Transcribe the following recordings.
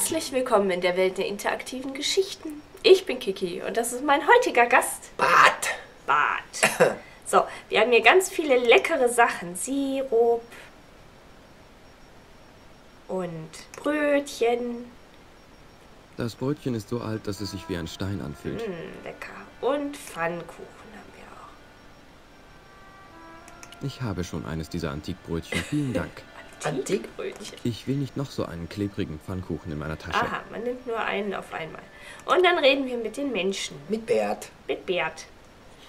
Herzlich willkommen in der Welt der interaktiven Geschichten. Ich bin Kiki und das ist mein heutiger Gast, Bart. Bart. So, wir haben hier ganz viele leckere Sachen. Sirup und Brötchen. Das Brötchen ist so alt, dass es sich wie ein Stein anfühlt. Mm, lecker. Und Pfannkuchen haben wir auch. Ich habe schon eines dieser Antikbrötchen. Vielen Dank. Antikbrötchen. Ich will nicht noch so einen klebrigen Pfannkuchen in meiner Tasche. Aha, man nimmt nur einen auf einmal. Und dann reden wir mit den Menschen. Mit Bert. Mit Bert.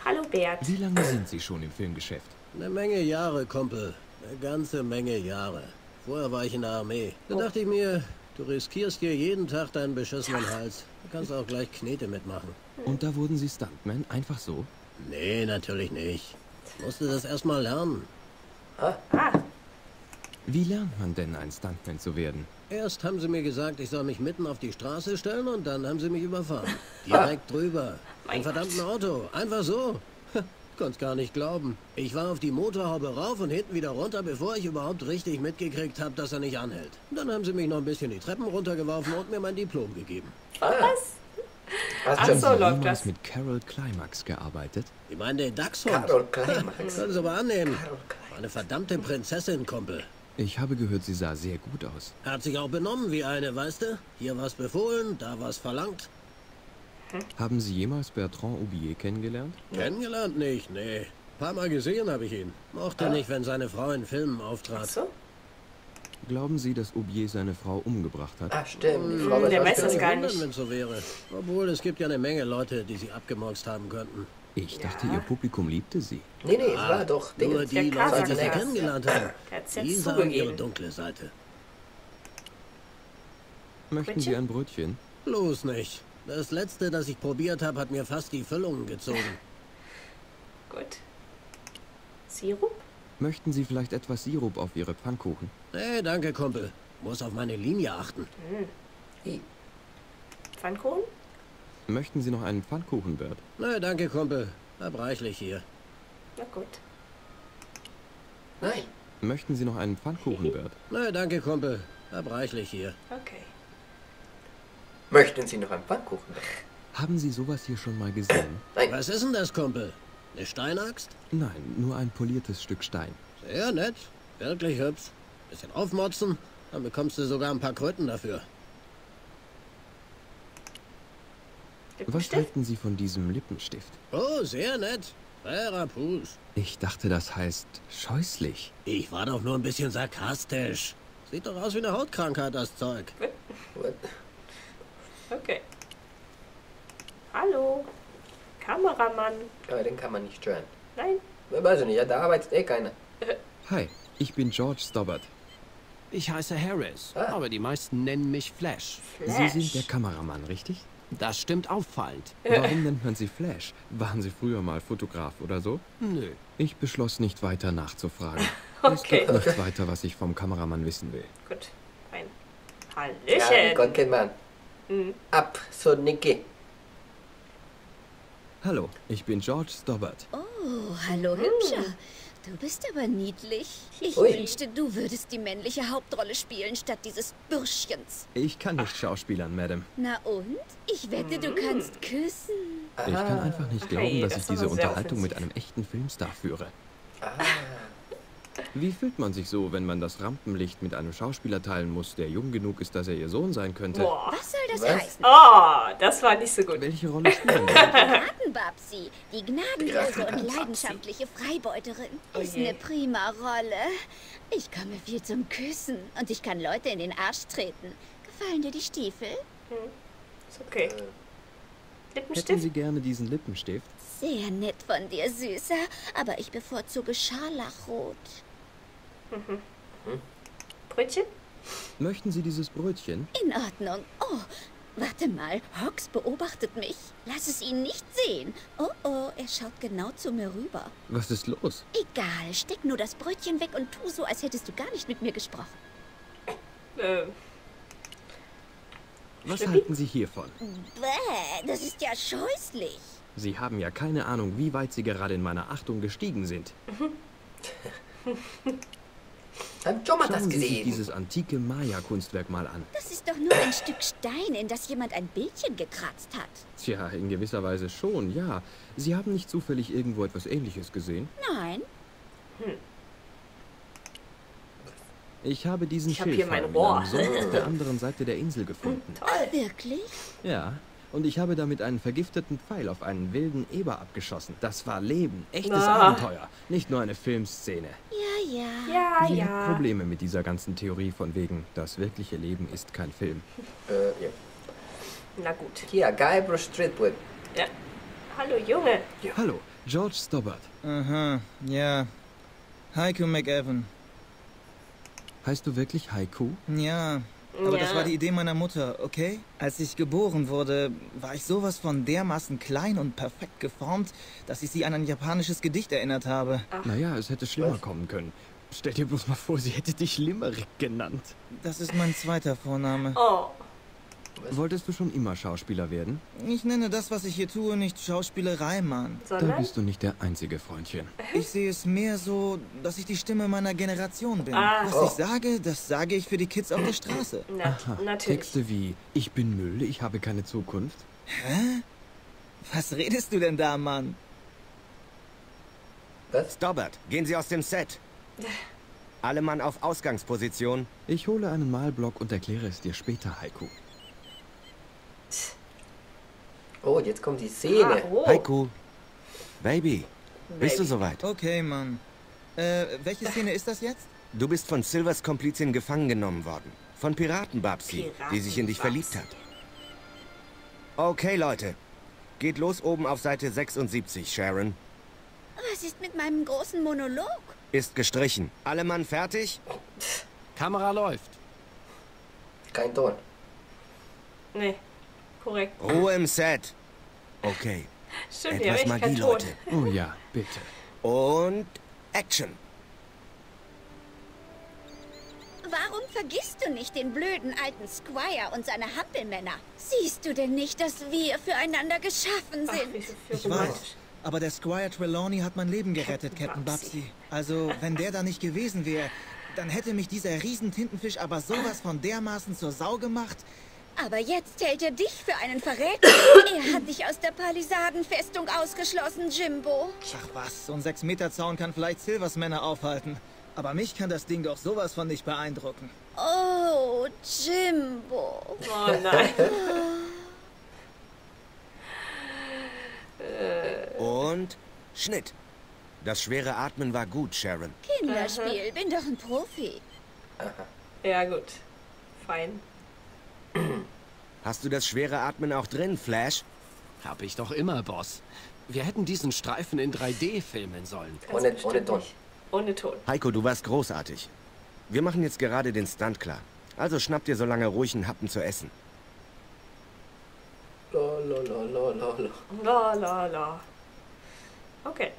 Hallo Bert. Wie lange sind Sie schon im Filmgeschäft? Eine Menge Jahre, Kumpel. Eine ganze Menge Jahre. Vorher war ich in der Armee. Da dachte ich mir, du riskierst dir jeden Tag deinen beschissenen Hals. Du kannst auch gleich Knete mitmachen. Und da wurden Sie Stuntman? Einfach so? Nee, natürlich nicht. Ich musste das erstmal lernen. Ah, Wie lernt man denn, ein Stuntman zu werden? Erst haben sie mir gesagt, ich soll mich mitten auf die Straße stellen und dann haben sie mich überfahren. Direkt drüber. Im verdammten Auto. Einfach so. Konnt's gar nicht glauben. Ich war auf die Motorhaube rauf und hinten wieder runter, bevor ich überhaupt richtig mitgekriegt habe, dass er nicht anhält. Dann haben sie mich noch ein bisschen die Treppen runtergeworfen und mir mein Diplom gegeben. was? Was Ach so, läuft Jemals das. mit Carol Climax gearbeitet? Ich meine, den Dachshund. Carol Climax. Können Sie aber annehmen. Carol Climax. War eine verdammte Prinzessin, Kumpel. Ich habe gehört, sie sah sehr gut aus. Hat sich auch benommen wie eine, weißt du? Hier was befohlen, da was verlangt. Haben Sie jemals Bertrand Aubier kennengelernt? Kennengelernt nicht, nee. Paar Mal gesehen habe ich ihn. Mochte nicht, wenn seine Frau in Filmen Ach auftrat. so? Glauben Sie, dass Aubier seine Frau umgebracht hat? Ah, stimmt. Die Frau Hm, der weiß das gar wundern, nicht. wenn so wäre. Obwohl, es gibt ja eine Menge Leute, die sie abgemurkst haben könnten. Ich dachte, Ihr Publikum liebte sie. Nee, nee, es war doch Nur Dingens. die der Leute, die sie kennengelernt haben. Die sahen ihre dunkle Seite. Möchten Brötchen? Sie ein Brötchen? Bloß nicht. Das letzte, das ich probiert habe, hat mir fast die Füllungen gezogen. Gut. Sirup? Möchten Sie vielleicht etwas Sirup auf Ihre Pfannkuchen? Nee, danke, Kumpel. Muss auf meine Linie achten. I. Pfannkuchen? Möchten Sie noch einen Pfannkuchen, Bert? Nee, danke, Kumpel. Hab reichlich hier. Na gut. Nein. Möchten Sie noch einen Pfannkuchen, Bert? Nee, danke, Kumpel. Hab reichlich hier. Okay. Möchten Sie noch einen Pfannkuchen? Haben Sie sowas hier schon mal gesehen? Nein. Was ist denn das, Kumpel? Eine Steinaxt? Nein, nur ein poliertes Stück Stein. Sehr nett. Wirklich hübsch. Bisschen aufmotzen, dann bekommst du sogar ein paar Kröten dafür. Was halten Sie von diesem Lippenstift? Oh, sehr nett. Fairer Pus. Ich dachte, das heißt scheußlich. Ich war doch nur ein bisschen sarkastisch. Sieht doch aus wie eine Hautkrankheit, das Zeug. Okay. Hallo. Kameramann. Aber den kann man nicht stören. Nein. Weiß ich nicht, ja, da arbeitet eh keiner. Hi, ich bin George Stobbart. Ich heiße Harris, Ah. aber die meisten nennen mich Flash. Sie Flash. sind der Kameramann, richtig? Das stimmt auffallend. Warum nennt man Sie Flash? Waren Sie früher mal Fotograf oder so? Nö. Ich beschloss nicht weiter nachzufragen. Es Okay. gibt nichts weiter, was ich vom Kameramann wissen will. Gut. Fein. Ja, Hallöchen. Gott kennt man. Mhm. Ab, so Niki. Hallo, ich bin George Stobbart. Oh, hallo Hübscher. Du bist aber niedlich. Ich Ui. wünschte, du würdest die männliche Hauptrolle spielen statt dieses Bürschchens. Ich kann nicht schauspielern, Madam. Na und? Ich wette, du kannst küssen. Ich kann einfach nicht glauben, Hey, dass das ich diese Unterhaltung mit offensiv. einem echten Filmstar führe. Ah. Wie fühlt man sich so, wenn man das Rampenlicht mit einem Schauspieler teilen muss, der jung genug ist, dass er ihr Sohn sein könnte? Boah. Was das Was? heißen? Oh, das war nicht so gut. Welche Rolle spielen? Piratenbabsi, die gnadenlose und leidenschaftliche Freibeuterin, Oh ist eine prima Rolle. Ich komme viel zum Küssen und ich kann Leute in den Arsch treten. Gefallen dir die Stiefel? Ist okay. Hätten Lippenstift? Sie gerne diesen Lippenstift? Sehr nett von dir, Süßer, aber ich bevorzuge Scharlachrot. Brötchen? Möchten Sie dieses Brötchen? In Ordnung. Oh, warte mal. Hox beobachtet mich. Lass es ihn nicht sehen. Oh, oh, er schaut genau zu mir rüber. Was ist los? Egal, steck nur das Brötchen weg und tu so, als hättest du gar nicht mit mir gesprochen. Ähm, Was Schlippi? halten Sie hiervon? Bäh, das ist ja scheußlich. Sie haben ja keine Ahnung, wie weit Sie gerade in meiner Achtung gestiegen sind. Hab schon mal das Schauen Sie sich gesehen. dieses antike Maya-Kunstwerk mal an. Das ist doch nur ein Stück Stein, in das jemand ein Bildchen gekratzt hat. Tja, in gewisser Weise schon, ja. Sie haben nicht zufällig irgendwo etwas Ähnliches gesehen? Nein, Ich habe diesen Ich hab hier mein Rohr. am auf der anderen Seite der Insel gefunden. wirklich? Ja, und ich habe damit einen vergifteten Pfeil auf einen wilden Eber abgeschossen. Das war Leben, echtes Ah. Abenteuer, nicht nur eine Filmszene. Ja, ja. Ja, Sie hat ja. Probleme mit dieser ganzen Theorie von wegen, das wirkliche Leben ist kein Film. Äh, ja. Na gut. Hier, Guybrush Streetwood. Ja. Hallo Junge. Hallo, George Stobbart. Aha, ja. Haiku McEvan. Heißt du wirklich Haiku? Ja, aber das Ja. war die Idee meiner Mutter, okay? Als ich geboren wurde, war ich sowas von dermaßen klein und perfekt geformt, dass ich sie an ein japanisches Gedicht erinnert habe. Naja, es hätte schlimmer kommen können. Stell dir bloß mal vor, sie hätte dich Limerick genannt. Das ist mein zweiter Vorname. Oh. Wolltest du schon immer Schauspieler werden? Ich nenne das, was ich hier tue, nicht Schauspielerei, Mann. Da bist du nicht der einzige Freundchen. Ich sehe es mehr so, dass ich die Stimme meiner Generation bin. Ah. Was Oh. ich sage, das sage ich für die Kids auf der Straße. Na, Aha, natürlich. Texte wie Ich bin Müll, ich habe keine Zukunft. Hä? Was redest du denn da, Mann? Was? Stobbart, gehen Sie aus dem Set. Alle Mann auf Ausgangsposition. Ich hole einen Malblock und erkläre es dir später, Haiku. Oh, jetzt kommt die Szene. Ah, oh. Haiku. Baby, bist du Baby. soweit? Okay, Mann. Äh, welche Szene ist das jetzt? Du bist von Silvers Komplizin gefangen genommen worden. Von Piratenbabsi, Piraten die sich in dich verliebt hat. Okay, Leute. Geht los oben auf Seite 76, Sharon. Was ist mit meinem großen Monolog? Ist gestrichen. Alle Mann fertig? Kamera läuft. Kein Ton. Nee. Korrekt. Ruhe im Set. Okay. Stimmt, ja, Etwas Magie. Leute. Oh ja, bitte. Und Action. Warum vergisst du nicht den blöden alten Squire und seine Hampelmänner? Siehst du denn nicht, dass wir füreinander geschaffen Ach, sind? viel Ich weiß. Aber der Squire Trelawney hat mein Leben gerettet, Captain. Babsi. Also, wenn der da nicht gewesen wäre, dann hätte mich dieser riesen Tintenfisch aber sowas von dermaßen zur Sau gemacht. Aber jetzt hält er dich für einen Verräter. er hat dich aus der Palisadenfestung ausgeschlossen, Jimbo. Ach was, so ein 6-Meter-Zaun kann vielleicht Silvers Männer aufhalten. Aber mich kann das Ding doch sowas von nicht beeindrucken. Oh, Jimbo. Oh nein. Und Schnitt. Das schwere Atmen war gut, Sharon. Kinderspiel, bin doch ein Profi. Ja, gut. Fein. Hast du das schwere Atmen auch drin, Flash? Hab ich doch immer, Boss. Wir hätten diesen Streifen in 3D filmen sollen. Ganz Ohne- ohne Ton. nicht. Ohne Ton. Heiko, du warst großartig. Wir machen jetzt gerade den Stunt klar. Also schnapp dir so lange ruhig einen Happen zu essen. Lolololololo. La la la. Okay.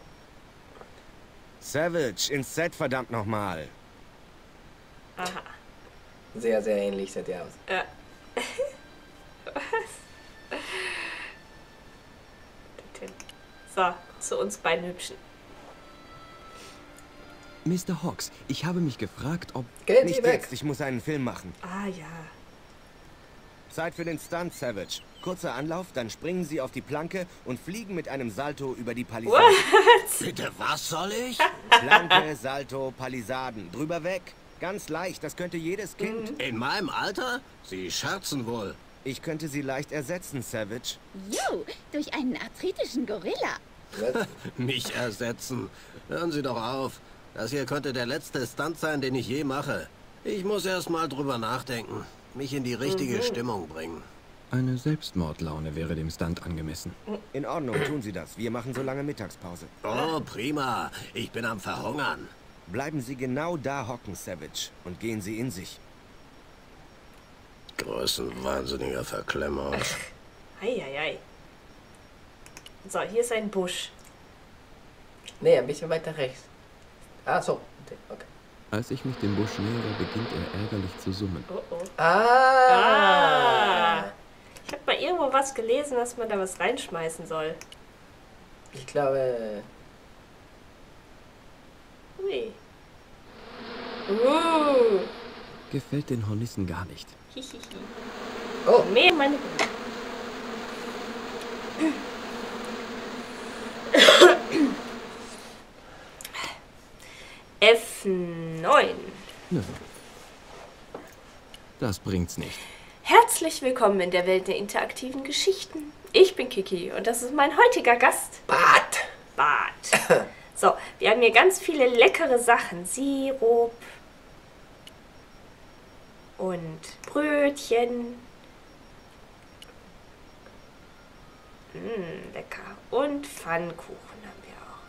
Savage, ins Set verdammt nochmal. Aha. Sehr, sehr ähnlich sieht er aus. Ja. so, zu uns beiden Hübschen. Mr. Hawks, ich habe mich gefragt, ob... Gehen Nicht weg. jetzt, ich muss einen Film machen. Ah ja. Zeit für den Stunt, Savage. Kurzer Anlauf, dann springen Sie auf die Planke und fliegen mit einem Salto über die Palisaden. Bitte, was soll ich? Planke, Salto, Palisaden. Drüber weg. Ganz leicht, das könnte jedes Kind. In meinem Alter? Sie scherzen wohl. Ich könnte Sie leicht ersetzen, Savage. Jo, durch einen arthritischen Gorilla. Mich ersetzen. Hören Sie doch auf. Das hier könnte der letzte Stunt sein, den ich je mache. Ich muss erst mal drüber nachdenken. Mich in die richtige Stimmung bringen. Eine Selbstmordlaune wäre dem Stunt angemessen. In Ordnung, tun Sie das. Wir machen so lange Mittagspause. Oh, prima. Ich bin am Verhungern. Bleiben Sie genau da hocken, Savage, und gehen Sie in sich. Größenwahnsinniger Verklemmer. Eieiei. So, hier ist ein Busch. Nee, ein bisschen weiter rechts. Ah, so. Okay. Als ich mich dem Busch nähere, beginnt er ärgerlich zu summen. Oh oh. Ah. Ah. Ich habe mal irgendwo was gelesen, dass man da was reinschmeißen soll. Ich glaube. Ui. Uh. Gefällt den Hornissen gar nicht. Hihihi. Oh, Mehr meine. F9. Nö. Das bringt's nicht. Herzlich willkommen in der Welt der interaktiven Geschichten. Ich bin Kiki und das ist mein heutiger Gast, Bart. Bart. So, wir haben hier ganz viele leckere Sachen. Sirup und Brötchen. Mh, lecker. Und Pfannkuchen haben wir auch.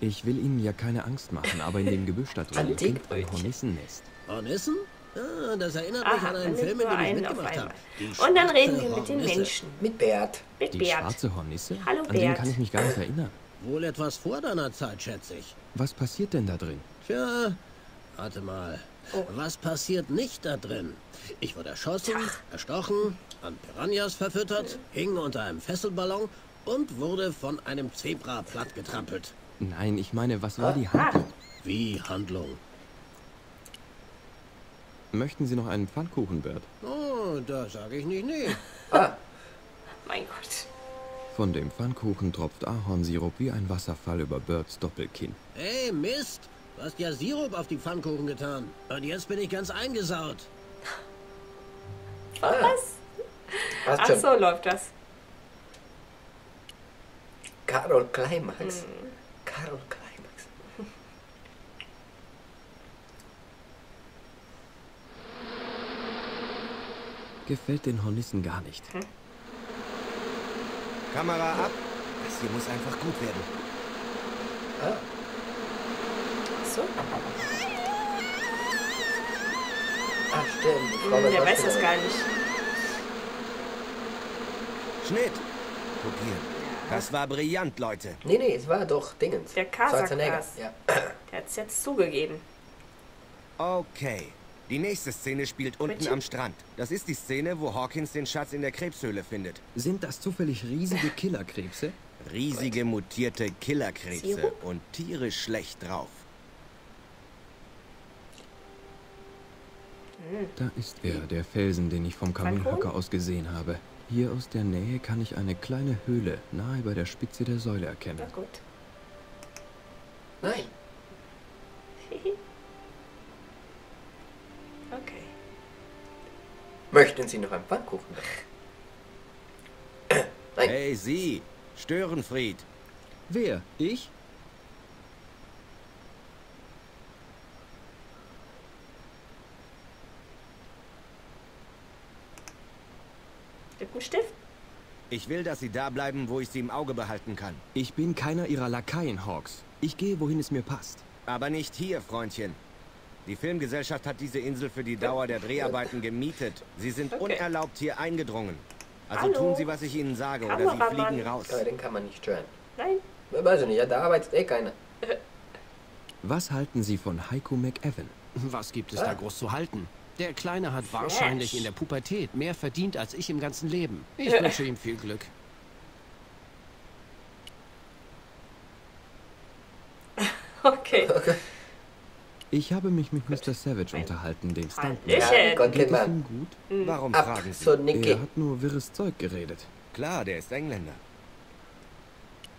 Ich will Ihnen ja keine Angst machen, aber in dem Gebüsch da drüben liegt ein. Hornissennest. Hornissen? Ah, das erinnert mich Aha, an dann einen Film, in wir dem ich mitgemacht habe. Und dann reden wir mit den Hornisse. Menschen. Mit Bert. Mit Die Bert. schwarze Hornisse? Hallo, An den Bert. kann ich mich gar nicht erinnern. Wohl etwas vor deiner Zeit, schätze ich. Was passiert denn da drin? Tja, warte mal. Oh. Was passiert nicht da drin? Ich wurde erschossen, erstochen, an Piranhas verfüttert, hing unter einem Fesselballon und wurde von einem Zebra plattgetrampelt. Nein, ich meine, was war die Handlung? Wie Handlung? Möchten Sie noch einen Pfannkuchen, Bert? Oh, da sage ich nicht nee. Mein Gott. Von dem Pfannkuchen tropft Ahornsirup wie ein Wasserfall über Berts Doppelkinn. Ey, Mist! Du hast ja Sirup auf die Pfannkuchen getan. Und jetzt bin ich ganz eingesaut. Was? Passt Ach so läuft das. Carol Climax. Hm. Carol Climax. Gefällt den Hornissen gar nicht. Kamera ab. Das hier muss einfach gut werden. Ah, So. ah stimmt. Die Frau Hm, der weiß das gar nicht. Schnitt. Kopieren. Das war brillant, Leute. Nee, nee, es war doch Dingens. Der. Kasakas. Ja. Der hat es jetzt zugegeben. Okay. Die nächste Szene spielt unten Bitte? am Strand. Das ist die Szene, wo Hawkins den Schatz in der Krebshöhle findet. Sind das zufällig riesige Killerkrebse? Riesige mutierte Killerkrebse und tierisch schlecht drauf. Da ist er, der Felsen, den ich vom Kaminhocker aus gesehen habe. Hier aus der Nähe kann ich eine kleine Höhle nahe bei der Spitze der Säule erkennen. Na gut. Nein. Okay. Möchten Sie noch einen Pfannkuchen? Nein. Hey, Sie! Störenfried! Wer? Ich? Lippenstift? Ich will, dass Sie da bleiben, wo ich Sie im Auge behalten kann. Ich bin keiner Ihrer Lakaien, Hawks. Ich gehe, wohin es mir passt. Aber nicht hier, Freundchen. Die Filmgesellschaft hat diese Insel für die Dauer der Dreharbeiten gemietet. Sie sind Okay. unerlaubt hier eingedrungen. Also Hallo? tun Sie, was ich Ihnen sage, oder Sie fliegen raus. Aber den kann man nicht stören. Nein. Weiß ich nicht, ja, da arbeitet eh keiner. Was halten Sie von Heiko McEwan? Was gibt es da groß zu halten? Der Kleine hat wahrscheinlich in der Pubertät mehr verdient als ich im ganzen Leben. Ich wünsche ihm viel Glück. Okay. Ich habe mich mit Mr. Savage unterhalten, dem Stuntman. Gott, Geht es Mann. ihm gut? Warum Ab fragen Sie? Er hat nur wirres Zeug geredet. Klar, der ist Engländer.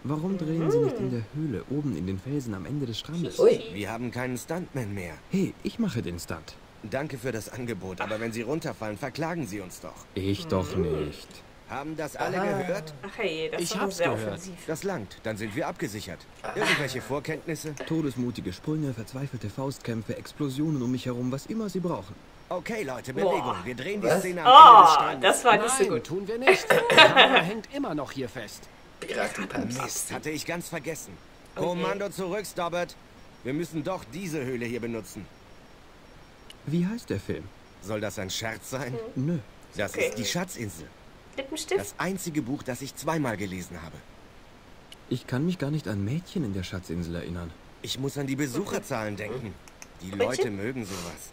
Warum drehen Sie nicht in der Höhle, oben in den Felsen am Ende des Strandes? Ui. Wir haben keinen Stuntman mehr. Hey, ich mache den Stunt. Danke für das Angebot, aber wenn Sie runterfallen, verklagen Sie uns doch. Ich doch nicht. Haben das alle Ah. gehört? Ach hey, das Ich war hab's sehr gehört. offensiv. Das langt, dann sind wir abgesichert. Irgendwelche Vorkenntnisse? Todesmutige Sprünge, verzweifelte Faustkämpfe, Explosionen um mich herum, was immer Sie brauchen. Okay, Leute, Boah. Bewegung. Wir drehen die Was? Szene am Ende des Oh, Strandes. das war nicht so Nein, gut. tun wir nicht. Die Kamera hängt immer noch hier fest. Piratenpapst. Mist, hatte ich ganz vergessen. Kommando zurück, Stobbart. Wir müssen doch diese Höhle hier benutzen. Wie heißt der Film? Soll das ein Scherz sein? Nö. Das Okay. ist die Schatzinsel. Lippenstift? Das einzige Buch, das ich zweimal gelesen habe. Ich kann mich gar nicht an Mädchen in der Schatzinsel erinnern. Ich muss an die Besucherzahlen denken. Die Leute mögen sowas.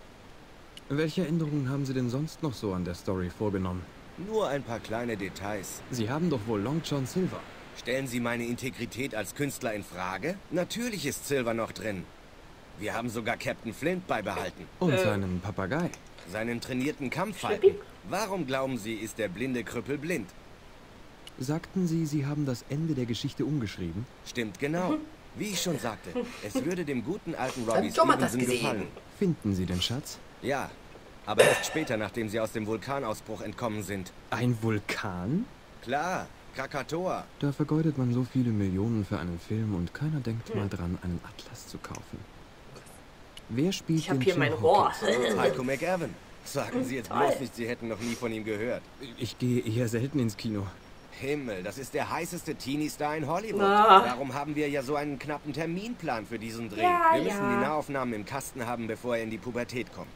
Welche Änderungen haben Sie denn sonst noch so an der Story vorgenommen? Nur ein paar kleine Details. Sie haben doch wohl Long John Silver. Stellen Sie meine Integrität als Künstler in Frage? Natürlich ist Silver noch drin. Wir haben sogar Captain Flint beibehalten. Und seinen Papagei. Seinen trainierten Kampffalken. Warum glauben Sie, ist der blinde Krüppel blind? Sagten Sie, Sie haben das Ende der Geschichte umgeschrieben? Stimmt genau. Wie ich schon sagte, es würde dem guten alten Robbie Hat Thomas das Stevenson gesehen? gefallen. Finden Sie den Schatz? Ja, aber erst später, nachdem Sie aus dem Vulkanausbruch entkommen sind. Ein Vulkan? Klar, Krakatoa. Da vergeudet man so viele Millionen für einen Film und keiner denkt mal dran, einen Atlas zu kaufen. Wer spielt Ich habe den hier Jim mein Rohr. Heiko McEwan. Sagen Sie jetzt Toll. bloß nicht, Sie hätten noch nie von ihm gehört. Ich gehe eher selten ins Kino. Himmel, das ist der heißeste Teenie-Star in Hollywood. Ah. Darum haben wir ja so einen knappen Terminplan für diesen Dreh. Ja, wir müssen ja. die Nahaufnahmen im Kasten haben, bevor er in die Pubertät kommt.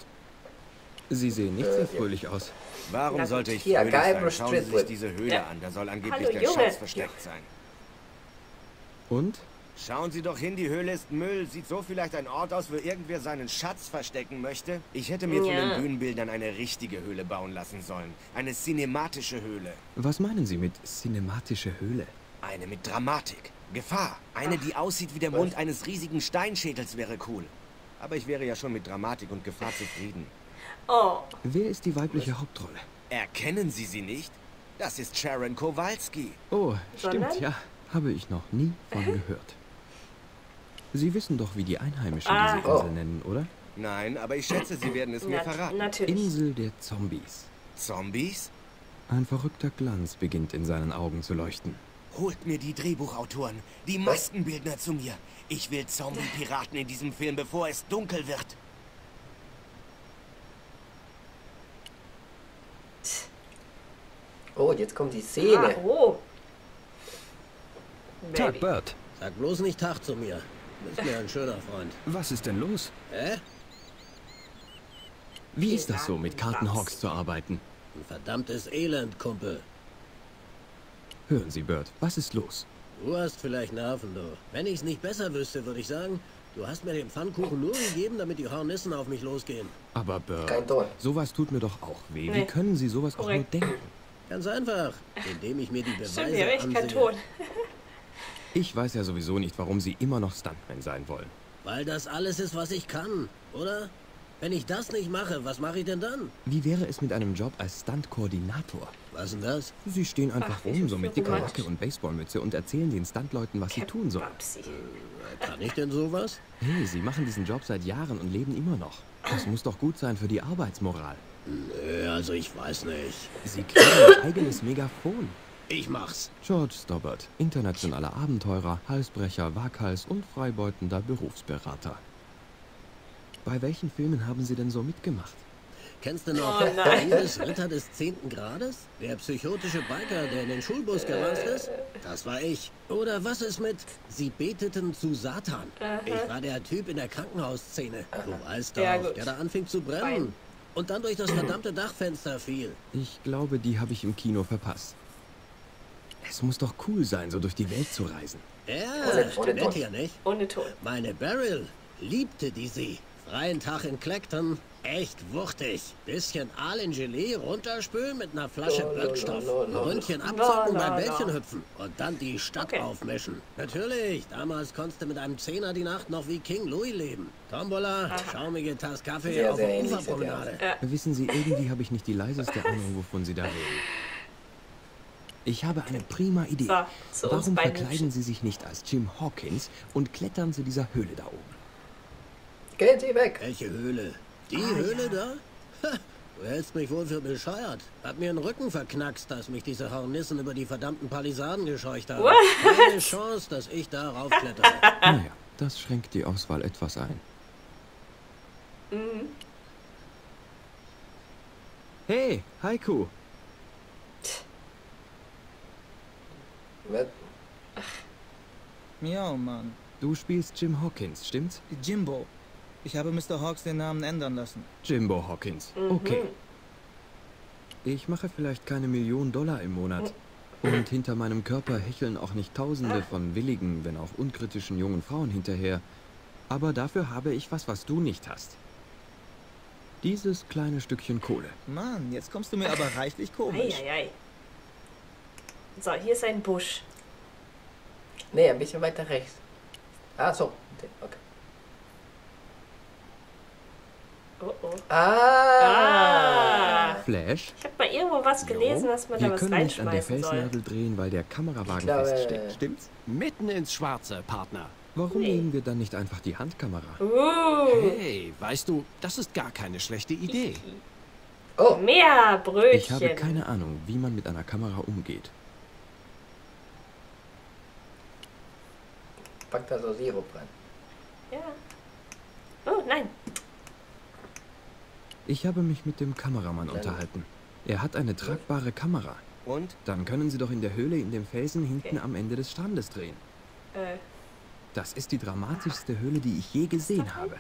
Sie sehen nicht sehr fröhlich aus. Warum Na sollte ich Hier, fröhlich sein? Schauen Sie sich diese Höhle Ja. an. Da soll angeblich Hallo, der Junge. Schatz versteckt sein. Und? Schauen Sie doch hin, die Höhle ist Müll. Sieht so vielleicht ein Ort aus, wo irgendwer seinen Schatz verstecken möchte? Ich hätte mir von Ja. den Bühnenbildern eine richtige Höhle bauen lassen sollen. Eine cinematische Höhle. Was meinen Sie mit cinematische Höhle? Eine mit Dramatik. Gefahr. Eine, die aussieht wie der Mund eines riesigen Steinschädels wäre cool. Aber ich wäre ja schon mit Dramatik und Gefahr zufrieden. Oh, Wer ist die weibliche Hauptrolle? Erkennen Sie sie nicht? Das ist Sharon Kowalski. Oh, Sondern? stimmt, ja. Habe ich noch nie von gehört. Sie wissen doch, wie die Einheimischen Ah. diese Insel Oh. nennen, oder? Nein, aber ich schätze, Sie werden es mir verraten. natürlich. Insel der Zombies. Zombies? Ein verrückter Glanz beginnt in seinen Augen zu leuchten. Holt mir die Drehbuchautoren, die Maskenbildner zu mir. Ich will Zombie-Piraten in diesem Film, bevor es dunkel wird. Oh, jetzt kommt die Ah, Szene. oh. Tag. Bert. Sag bloß nicht Tag zu mir. Bist mir ein schöner Freund. Was ist denn los? Hä? Wie ist das so, mit Carlton Hawks zu arbeiten? Ein verdammtes Elend, Kumpel. Hören Sie, Bert, was ist los? Du hast vielleicht Nerven, du. Wenn ich's nicht besser wüsste, würde ich sagen, du hast mir den Pfannkuchen nur gegeben, damit die Hornissen auf mich losgehen. Aber Ton. sowas tut mir doch auch weh. Wie Nee. können Sie sowas auch nur Korrekt. denken? Ganz einfach, indem ich mir die Stimmt, Beweise ja, echt kein ansehe. Ton. Ich weiß ja sowieso nicht, warum Sie immer noch Stuntman sein wollen. Weil das alles ist, was ich kann, oder? Wenn ich das nicht mache, was mache ich denn dann? Wie wäre es mit einem Job als Stunt-Koordinator? Was denn das? Sie stehen einfach Ach, rum, so mit dicker. Jacke und Baseballmütze und erzählen den Stuntleuten, was sie tun sollen. Babsi. Kann ich denn sowas? Hey, Sie machen diesen Job seit Jahren und leben immer noch. Das muss doch gut sein für die Arbeitsmoral. Nö, also ich weiß nicht. Sie kriegen ein eigenes Megafon. Ich mach's. George Stobbart, internationaler Abenteurer, Halsbrecher, Waghals und freibeutender Berufsberater. Bei welchen Filmen haben Sie denn so mitgemacht? Kennst du noch Oh. Iris Ritter des 10. Grades? Der psychotische Biker, der in den Schulbus gerast ist? Das war ich. Oder was ist mit Sie beteten zu Satan? Ich war der Typ in der Krankenhausszene. Du weißt doch, Ja, der da anfing zu brennen. Fein. Und dann durch das verdammte Dachfenster fiel. Ich glaube, die habe ich im Kino verpasst. Es muss doch cool sein, so durch die Welt zu reisen. Ja, Ohne- ohne nett Ton. hier, nicht? Ohne Ton. Meine Beryl liebte die See. Freien Tag in Clacton. Echt wuchtig. Bisschen Aal in Gelee runterspülen mit einer Flasche lo, Birkstoff. Ein lo. Ründchen abzocken lo, beim. Bällchen hüpfen. Und dann die Stadt Okay. aufmischen. Natürlich, damals konntest du mit einem Zehner die Nacht noch wie King Louis leben. Tombola, schaumige Tasse Kaffee Sehr, auf der Uferpromenade. Wissen Sie, irgendwie habe ich nicht die leiseste Ahnung, wovon Sie da reden. Ich habe eine prima Idee. So, zu uns Warum verkleiden Sie sich nicht als Jim Hawkins und klettern zu dieser Höhle da oben? Gehen Sie weg. Welche Höhle? Die Ah, Höhle da? Ha, du hältst mich wohl für bescheuert. Hat mir den Rücken verknackst, dass mich diese Hornissen über die verdammten Palisaden gescheucht haben. What? Keine Chance, dass ich da raufklettere. Naja, das schränkt die Auswahl etwas ein. Mhm. Hey, Haiku. Was? Ja, Mann. Du spielst Jim Hawkins, stimmt's? Jimbo. Ich habe Mr. Hawks den Namen ändern lassen. Jimbo Hawkins. Okay. Ich mache vielleicht keine Million Dollar im Monat. Und hinter meinem Körper hecheln auch nicht Tausende von willigen, wenn auch unkritischen jungen Frauen hinterher. Aber dafür habe ich was, was du nicht hast. Dieses kleine Stückchen Kohle. Mann, jetzt kommst du mir aber reichlich komisch. Eieiei. So, hier ist ein Busch. Nee, ein bisschen weiter rechts. Ah, so. Okay. Ah. Flash, Ich habe mal irgendwo was gelesen, dass man wir da was können nicht an der reinschmeißen soll. Felsnadel drehen, weil der Kamerawagen glaube- feststeckt. Stimmt's? Mitten ins Schwarze, Partner. Warum Nee. nehmen wir dann nicht einfach die Handkamera? Uh, Hey, weißt du, das ist gar keine schlechte Idee. Oh, mehr Brötchen. Ich habe keine Ahnung, wie man mit einer Kamera umgeht. Packt da so Sirup rein. Ja. Oh, nein. Ich habe mich mit dem Kameramann unterhalten. Er hat eine tragbare Kamera. Und? Dann können Sie doch in der Höhle in dem Felsen hinten Okay. am Ende des Strandes drehen. Äh, Das ist die dramatischste Höhle, die ich je gesehen habe.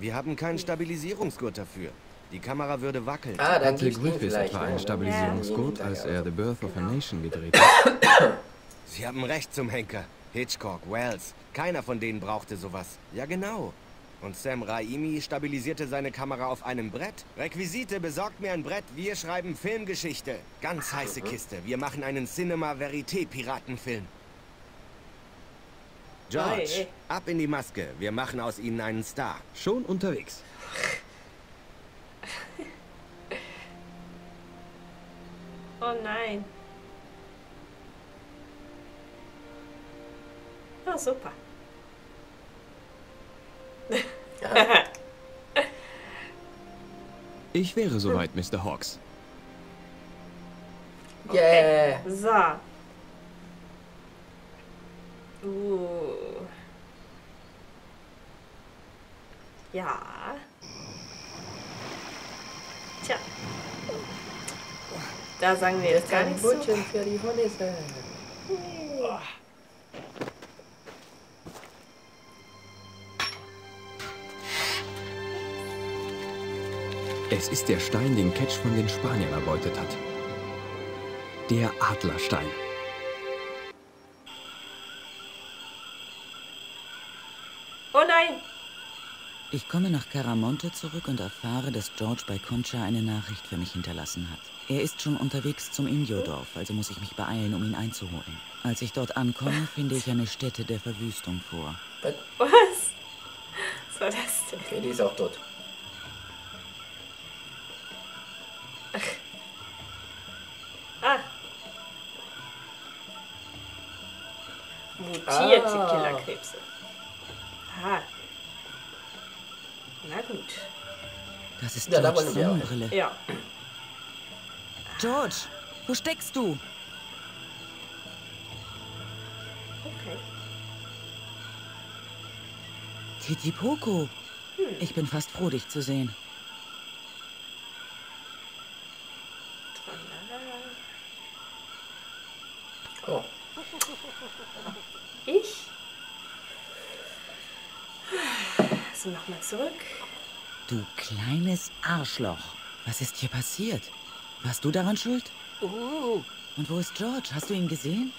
Wir haben keinen Stabilisierungsgurt dafür. Die Kamera würde wackeln. Ah, dann ihn Griffiths ne? einen Stabilisierungsgurt, Ja. als er The Birth of a Nation gedreht hat? Sie haben recht zum Henker. Hitchcock, Wells, keiner von denen brauchte sowas. Ja, genau. Und Sam Raimi stabilisierte seine Kamera auf einem Brett. Requisite, besorgt mir ein Brett, wir schreiben Filmgeschichte. Ganz heiße Kiste. Wir machen einen Cinema Verité Piratenfilm. George, Oi. ab in die Maske. Wir machen aus ihnen einen Star. Schon unterwegs. oh nein. Super. Ich wäre soweit, Mr. Hawks. Yeah. So. Uh. Ja. Tja. Da sagen wir jetzt gar ein nichts. Brötchen für die Hornisse. Es ist der Stein, den Ketch von den Spaniern erbeutet hat. Der Adlerstein. Oh nein! Ich komme nach Caramonte zurück und erfahre, dass George bei Concha eine Nachricht für mich hinterlassen hat. Er ist schon unterwegs zum Indiodorf, also muss ich mich beeilen, um ihn einzuholen. Als ich dort ankomme, finde ich eine Stätte der Verwüstung vor. Was? Was war das denn? Okay, die ist auch tot. Mutierte Ah. Killerkrebse. Ah. Na gut. Das ist Ja, Georges. Sonnenbrille. Ja. George, wo steckst du? Okay. Titipoko. Ich bin fast froh, dich zu sehen. Oh. Ich? Also nochmal zurück. Du kleines Arschloch. Was ist hier passiert? Warst du daran schuld? Und wo ist George? Hast du ihn gesehen?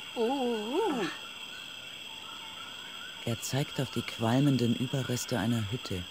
Er zeigt auf die qualmenden Überreste einer Hütte.